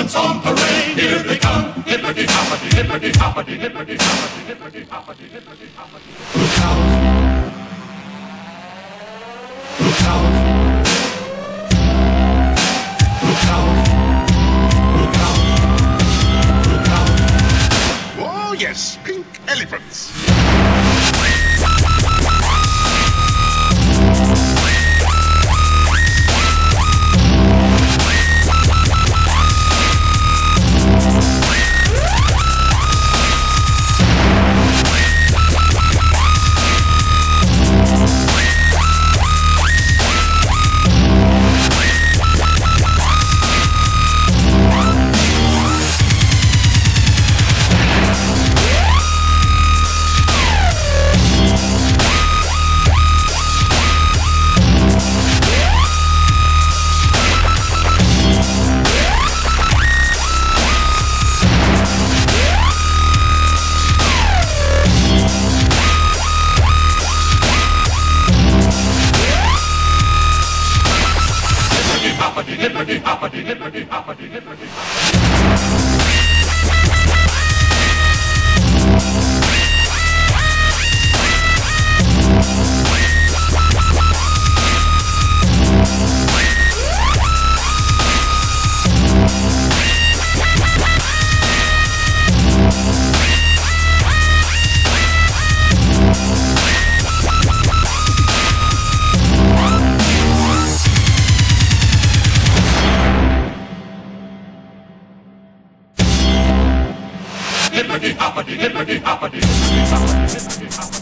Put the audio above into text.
elephants on parade. Here they come. Hippity hoppity, hippity hoppity, hippity hoppity, hippity hoppity, hippity hoppity. Look out. Look out. Look out. Look out. Look out. Oh, yes, pink elephants. Hoppity, hippity hoppity, hippity hoppity. Hippity hoppity, hippity hoppity, hippity hoppity, hippity hoppity,